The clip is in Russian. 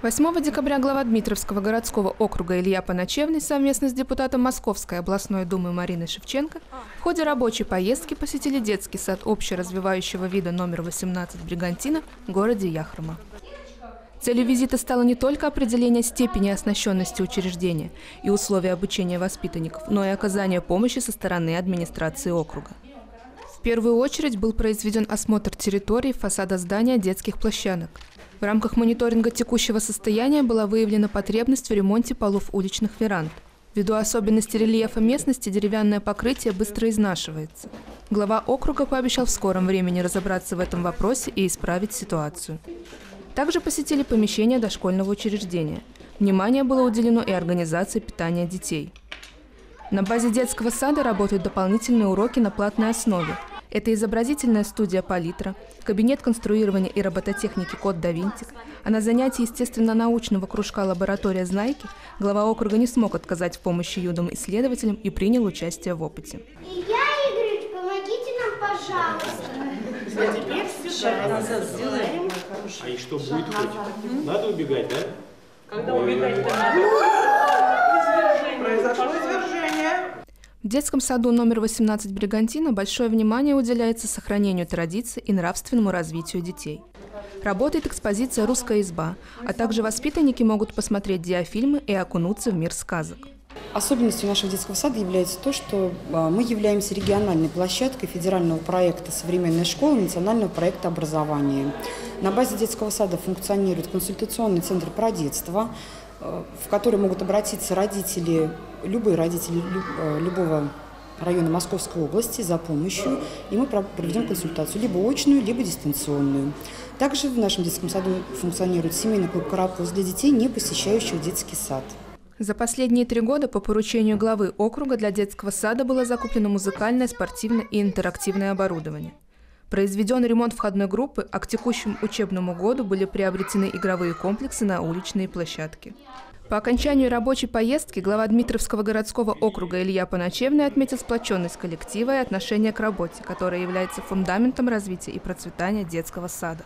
8 декабря глава Дмитровского городского округа Илья Поначевный совместно с депутатом Московской областной думы Мариной Шевченко в ходе рабочей поездки посетили детский сад общеразвивающего вида номер 18 «Бригантина» в городе Яхрома. Целью визита стало не только определение степени оснащенности учреждения и условия обучения воспитанников, но и оказание помощи со стороны администрации округа. В первую очередь был произведен осмотр территории фасада здания детских площадок – в рамках мониторинга текущего состояния была выявлена потребность в ремонте полов уличных веранд. Ввиду особенностей рельефа местности деревянное покрытие быстро изнашивается. Глава округа пообещал в скором времени разобраться в этом вопросе и исправить ситуацию. Также посетили помещение дошкольного учреждения. Внимание было уделено и организации питания детей. На базе детского сада работают дополнительные уроки на платной основе – это изобразительная студия «Палитра», кабинет конструирования и робототехники «Код да Винтик», а на занятии естественно-научного кружка «Лаборатория Знайки» глава округа не смог отказать в помощи юным исследователям и принял участие в опыте. Илья Игоревич, помогите нам, пожалуйста. теперь сюда назад сделаем. А и что будет хоть? Надо убегать, да? Когда убегать-то надо? В детском саду номер 18 «Бригантина» большое внимание уделяется сохранению традиций и нравственному развитию детей. Работает экспозиция «Русская изба», а также воспитанники могут посмотреть диафильмы и окунуться в мир сказок. Особенностью нашего детского сада является то, что а, мы являемся региональной площадкой федерального проекта «Современная школа» национального проекта образования. На базе детского сада функционирует консультационный центр про детство, Э, в который могут обратиться родители, любые родители э, любого района Московской области за помощью, и мы проведем консультацию либо очную, либо дистанционную. Также в нашем детском саду функционирует семейный клуб «Карапуз» для детей, не посещающих детский сад. За последние три года по поручению главы округа для детского сада было закуплено музыкальное, спортивное и интерактивное оборудование. Произведен ремонт входной группы, а к текущему учебному году были приобретены игровые комплексы на уличные площадки. По окончанию рабочей поездки глава Дмитровского городского округа Илья Поначевный отметил сплоченность коллектива и отношение к работе, которая является фундаментом развития и процветания детского сада.